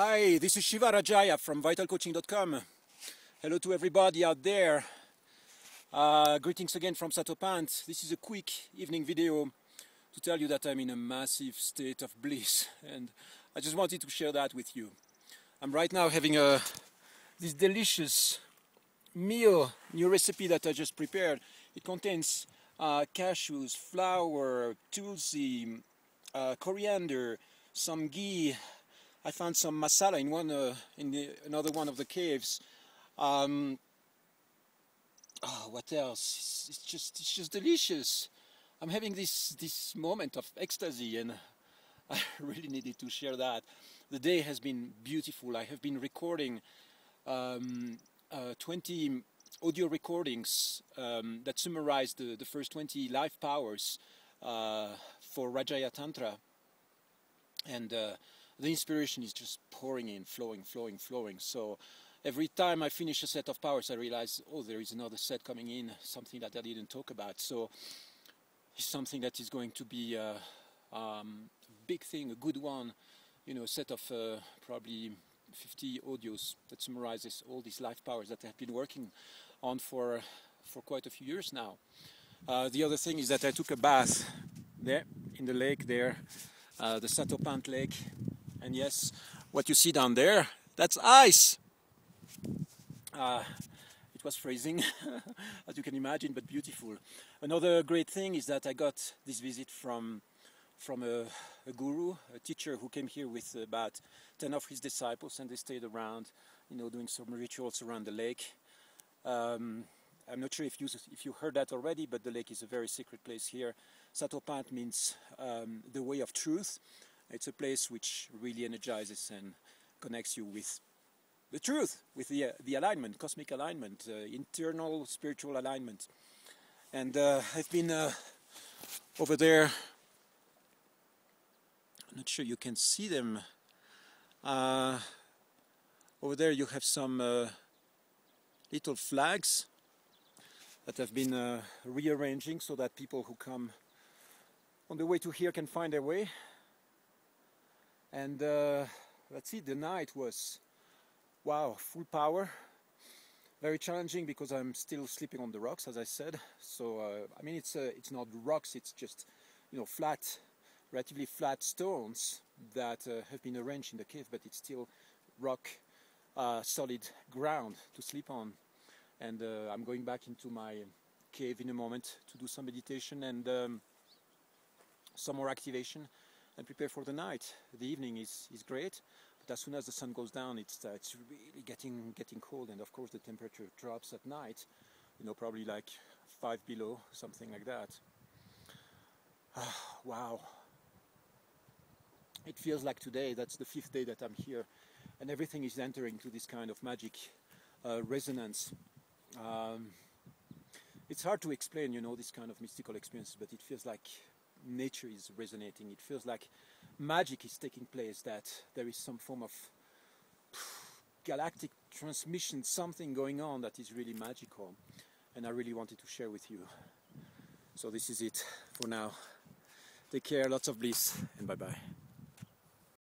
Hi, this is Shiva Rajaya from vitalcoaching.com. Hello to everybody out there. Uh, greetings again from Satopanth. This is a quick evening video to tell you that I'm in a massive state of bliss and I just wanted to share that with you. I'm right now having a this delicious meal, new recipe that I just prepared. It contains uh, cashews, flour, tulsi, uh, coriander, some ghee. I found some masala in one, uh, in the, another one of the caves. Um, oh, what else? It's, just, it's just delicious. I'm having this this moment of ecstasy, and I really needed to share that. The day has been beautiful. I have been recording um, uh, 20 audio recordings um, that summarize the, the first 20 life powers uh, for Rajaya Tantra. And uh, the inspiration is just pouring in, flowing, flowing, flowing. So every time I finish a set of powers, I realize, oh, there is another set coming in, something that I didn't talk about. So it's something that is going to be a, um, big thing, a good one, you know, a set of uh, probably 50 audios that summarizes all these life powers that I've been working on for, for quite a few years now. Uh, the other thing is that I took a bath there in the lake there, uh, the Satopanth Lake. And yes, what you see down there, that's ice. Uh, it was freezing, as you can imagine, but beautiful. Another great thing is that I got this visit from from a, a, guru, a teacher who came here with about 10 of his disciples and they stayed around, you know, doing some rituals around the lake. Um, I'm not sure if you, if you heard that already, but the lake is a very secret place here. Satopanth means um, the way of truth. It's a place which really energizes and connects you with the truth, with the, uh, the alignment, cosmic alignment, uh, internal spiritual alignment. And uh, I've been uh, over there I'm not sure you can see them. Uh, over there you have some uh, little flags that have been rearranging so that people who come on the way to here can find their way. And uh, let's see, the night was, wow, full power. Very challenging because I'm still sleeping on the rocks, as I said. So, uh, I mean, it's, uh, it's not rocks, it's just, you know, flat relatively flat stones that uh, have been arranged in the cave, but it's still rock, uh, solid ground to sleep on. And I'm going back into my cave in a moment to do some meditation and um, some more activation and prepare for the night. The evening is, is great, but as soon as the sun goes down, it's, uh, it's really getting, getting cold, and of course the temperature drops at night, you know, probably like five below, something like that. wow, it feels like today, that's the fifth day that I'm here, and everything is entering to this kind of magic uh, resonance. Um, it's hard to explain, you know, this kind of mystical experience, but it feels like nature is resonating. It feels like magic is taking place, that there is some form of galactic transmission, something going on that is really magical. And I really wanted to share with you. So this is it for now. Take care, lots of bliss, and bye bye.